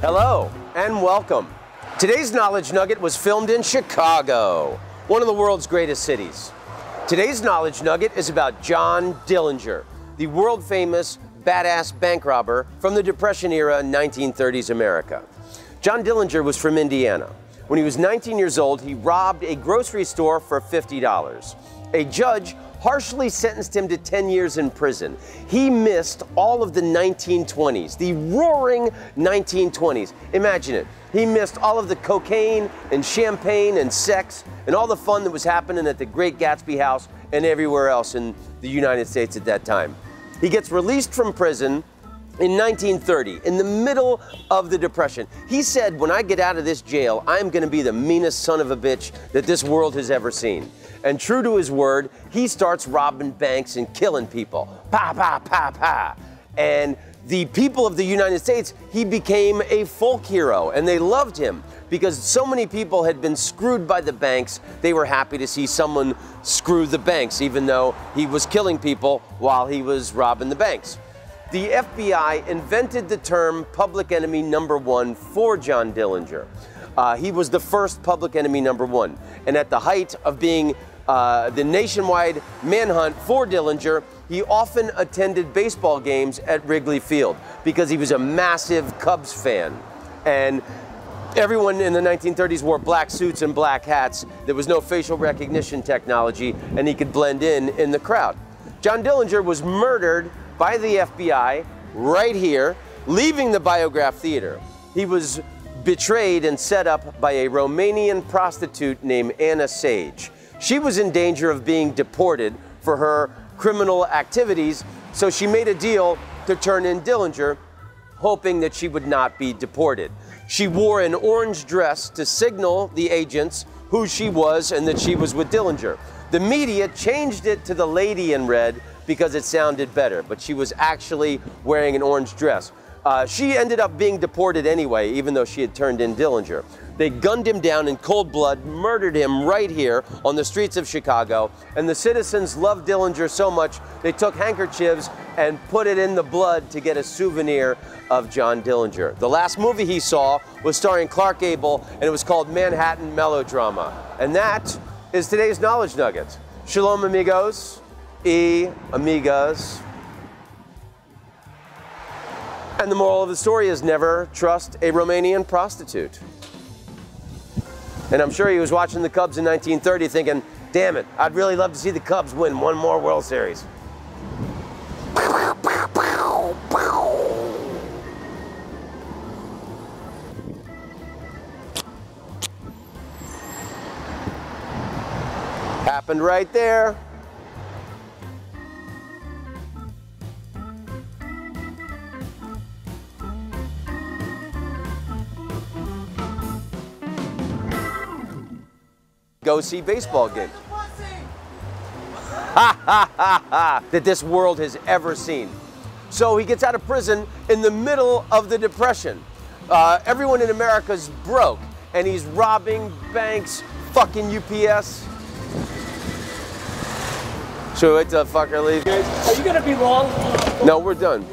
Hello and welcome. Today's Knowledge Nugget was filmed in Chicago, one of the world's greatest cities. Today's Knowledge Nugget is about John Dillinger, the world famous badass bank robber from the Depression era 1930s America. John Dillinger was from Indiana. When he was 19 years old, he robbed a grocery store for $50. A judge harshly sentenced him to 10 years in prison. He missed all of the 1920s, the roaring 1920s. Imagine it. He missed all of the cocaine and champagne and sex and all the fun that was happening at the Great Gatsby House and everywhere else in the United States at that time. He gets released from prison in 1930, in the middle of the Depression. He said, When I get out of this jail, I'm going to be the meanest son of a bitch that this world has ever seen. And true to his word, he starts robbing banks and killing people. Pa, pa, pa, pa. And the people of the United States, he became a folk hero and they loved him because so many people had been screwed by the banks. They were happy to see someone screw the banks, even though he was killing people while he was robbing the banks. The FBI invented the term public enemy number one for John Dillinger. Uh, he was the first public enemy number one. And at the height of being uh, the nationwide manhunt for Dillinger, he often attended baseball games at Wrigley Field because he was a massive Cubs fan. And everyone in the 1930s wore black suits and black hats. There was no facial recognition technology, and he could blend in in the crowd. John Dillinger was murdered by the FBI right here, leaving the Biograph Theater. He was betrayed and set up by a Romanian prostitute named Anna Sage. She was in danger of being deported for her criminal activities, so she made a deal to turn in Dillinger, hoping that she would not be deported. She wore an orange dress to signal the agents who she was and that she was with Dillinger. The media changed it to the lady in red because it sounded better, but she was actually wearing an orange dress. Uh, she ended up being deported anyway, even though she had turned in Dillinger. They gunned him down in cold blood, murdered him right here on the streets of Chicago. And the citizens loved Dillinger so much, they took handkerchiefs and put it in the blood to get a souvenir of John Dillinger. The last movie he saw was starring Clark Gable, and it was called Manhattan Melodrama. And that is today's Knowledge Nugget. Shalom, amigos e amigas. And the moral of the story is never trust a Romanian prostitute. And I'm sure he was watching the Cubs in 1930 thinking, damn it, I'd really love to see the Cubs win one more World Series. Happened right there. go see baseball games. Ha ha ha ha! That this world has ever seen. So he gets out of prison in the middle of the Depression. Uh, everyone in America's broke, and he's robbing banks, fucking UPS. Should we wait till the fucker leaves? Are you gonna be long? No, we're done.